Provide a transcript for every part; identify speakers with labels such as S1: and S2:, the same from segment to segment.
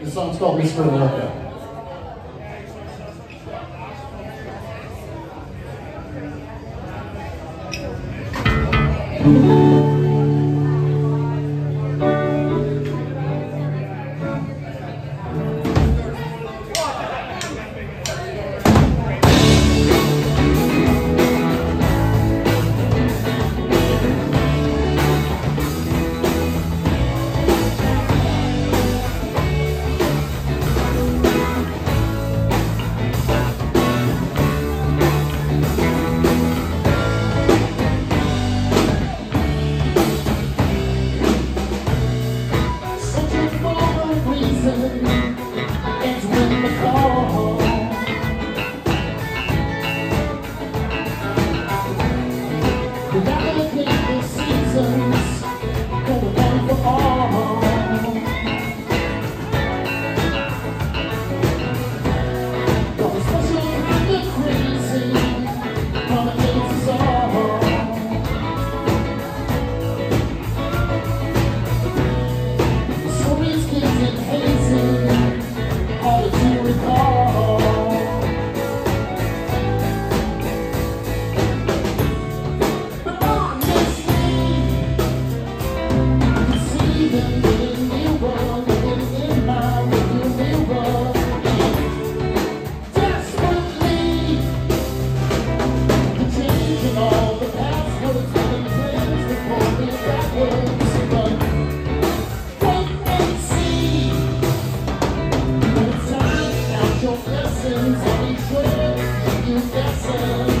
S1: This song's called Mister America. Thank lessons, You've got some.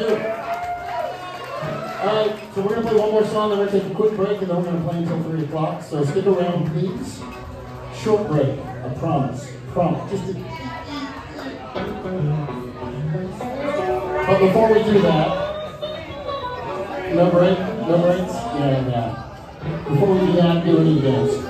S1: do. Alright, uh, so we're going to play one more song, then we're going to take a quick break, and then we're going to play until 3 o'clock. So stick around, please. Short break, I promise. Promise. Just a... But before we do that, number eight, number eight, yeah, yeah. Before we do that, do any dance.